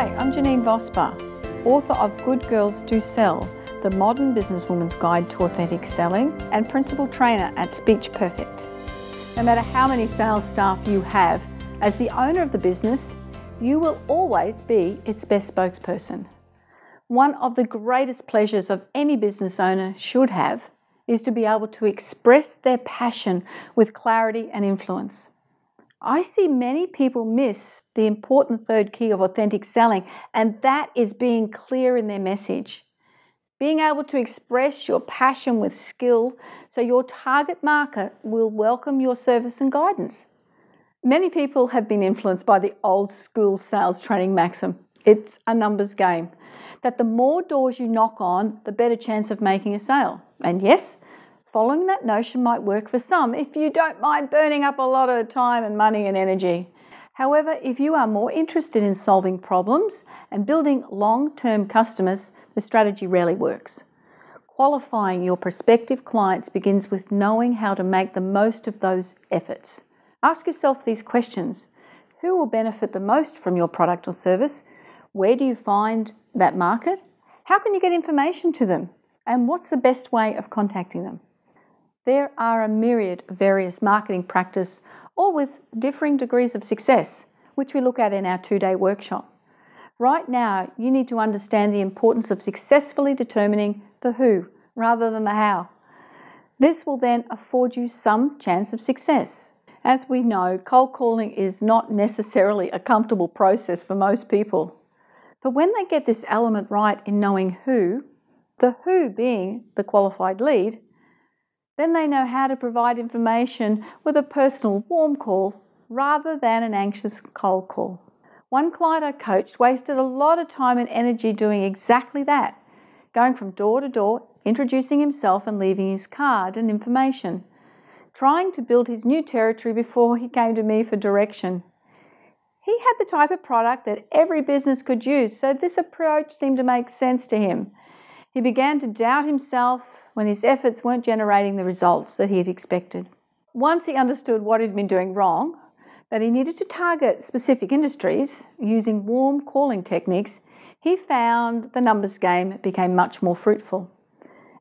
Hi, I'm Janeen Vosper, author of Good Girls Do Sell, the modern businesswoman's guide to authentic selling, and principal trainer at Speech Perfect. No matter how many sales staff you have, as the owner of the business, you will always be its best spokesperson. One of the greatest pleasures of any business owner should have is to be able to express their passion with clarity and influence. I see many people miss the important third key of authentic selling, and that is being clear in their message. Being able to express your passion with skill so your target market will welcome your service and guidance. Many people have been influenced by the old school sales training maxim it's a numbers game. That the more doors you knock on, the better chance of making a sale. And yes, Following that notion might work for some if you don't mind burning up a lot of time and money and energy. However, if you are more interested in solving problems and building long term customers, the strategy rarely works. Qualifying your prospective clients begins with knowing how to make the most of those efforts. Ask yourself these questions Who will benefit the most from your product or service? Where do you find that market? How can you get information to them? And what's the best way of contacting them? There are a myriad of various marketing practice, all with differing degrees of success, which we look at in our two day workshop. Right now, you need to understand the importance of successfully determining the who rather than the how. This will then afford you some chance of success. As we know, cold calling is not necessarily a comfortable process for most people. But when they get this element right in knowing who, the who being the qualified lead, then they know how to provide information with a personal warm call rather than an anxious cold call. One client I coached wasted a lot of time and energy doing exactly that, going from door to door, introducing himself and leaving his card and information, trying to build his new territory before he came to me for direction. He had the type of product that every business could use, so this approach seemed to make sense to him. He began to doubt himself when his efforts weren't generating the results that he had expected. Once he understood what he'd been doing wrong, that he needed to target specific industries using warm calling techniques, he found the numbers game became much more fruitful.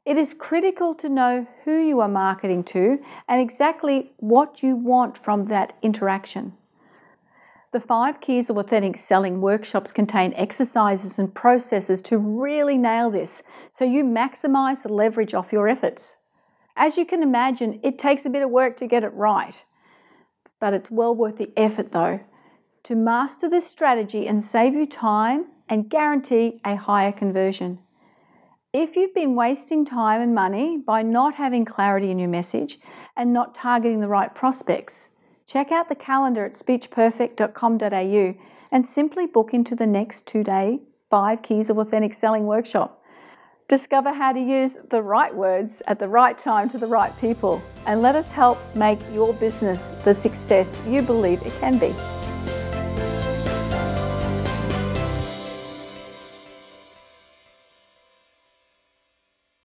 It is critical to know who you are marketing to and exactly what you want from that interaction. The five keys of authentic selling workshops contain exercises and processes to really nail this so you maximize the leverage off your efforts. As you can imagine, it takes a bit of work to get it right, but it's well worth the effort though to master this strategy and save you time and guarantee a higher conversion. If you've been wasting time and money by not having clarity in your message and not targeting the right prospects, check out the calendar at speechperfect.com.au and simply book into the next two day five keys of authentic selling workshop. Discover how to use the right words at the right time to the right people and let us help make your business the success you believe it can be.